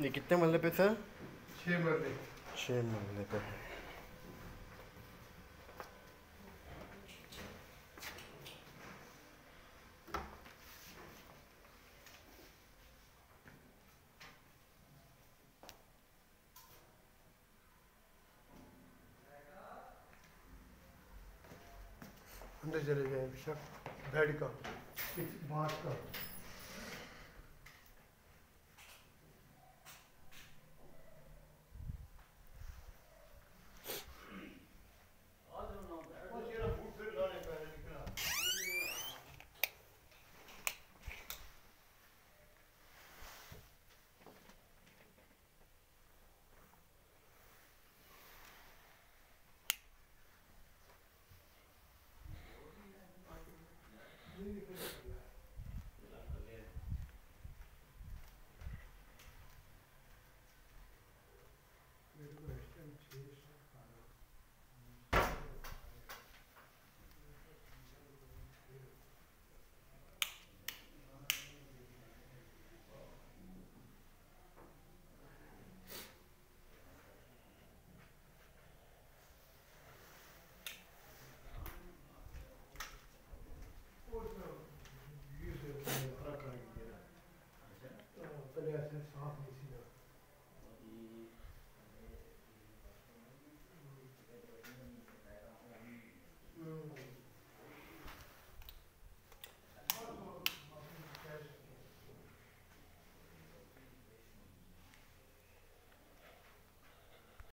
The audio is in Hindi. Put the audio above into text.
ये कितने मरले पे सर छः मरले छः मरले पे। है अंदर चले जाए बेशक बेड का बाँस का। öderse sahafisi